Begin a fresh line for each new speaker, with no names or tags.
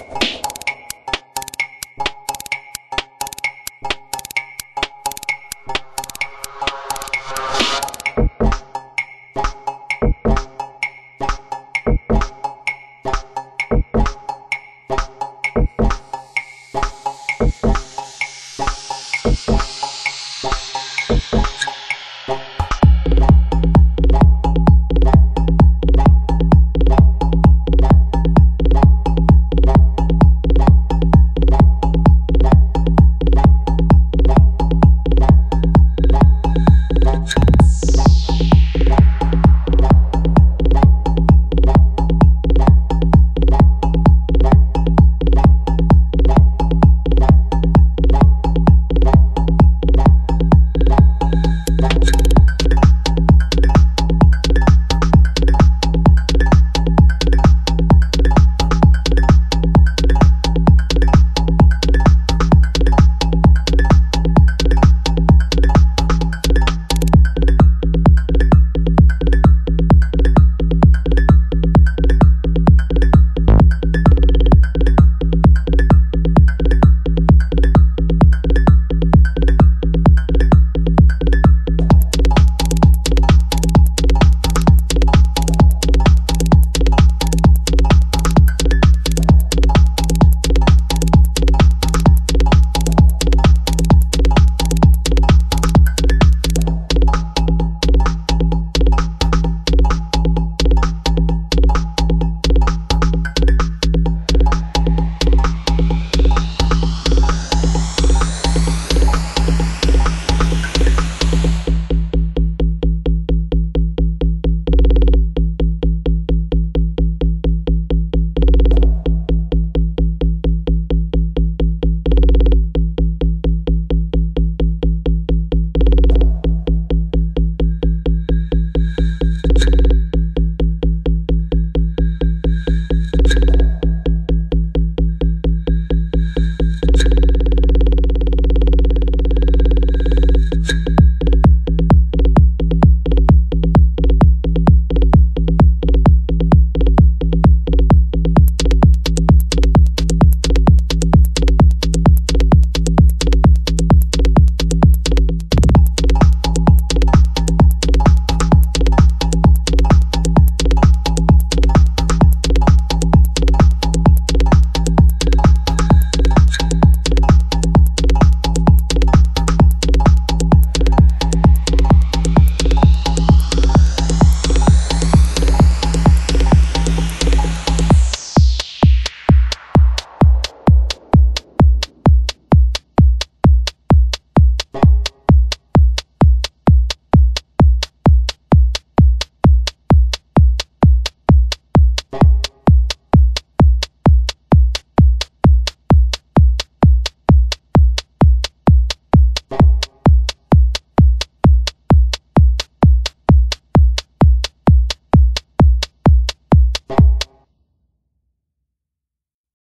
you